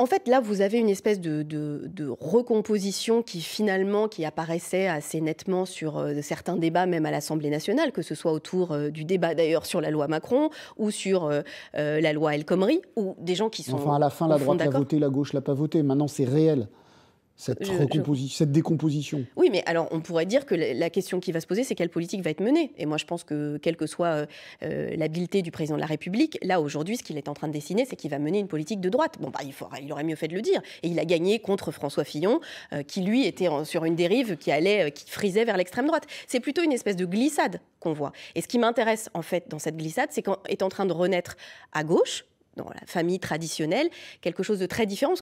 En fait, là, vous avez une espèce de, recomposition qui finalement, qui apparaissait assez nettement sur euh, certains débats, même à l'Assemblée nationale, que ce soit autour euh, du débat d'ailleurs sur la loi Macron ou sur euh, la loi El Khomri, ou des gens qui sont. Enfin, à la fin, la droite l'a voté, la gauche l'a pas voté. Maintenant, c'est réel cette, cette décomposition. Oui, mais alors on pourrait dire que la question qui va se poser, c'est quelle politique va être menée. Et moi, je pense que, quelle que soit euh, euh, l'habileté du président de la République, là, aujourd'hui, ce qu'il est en train de dessiner, c'est qu'il va mener une politique de droite. Bon, bah, il, faudra, il aurait mieux fait de le dire. Et il a gagné contre François Fillon, euh, qui, lui, était sur une dérive qui allait, qui frisait vers l'extrême droite. C'est plutôt une espèce de glissade qu'on voit. Et ce qui m'intéresse, en fait, dans cette glissade, c'est qu'on est en train de renaître à gauche, dans la famille traditionnelle, quelque chose de très différent.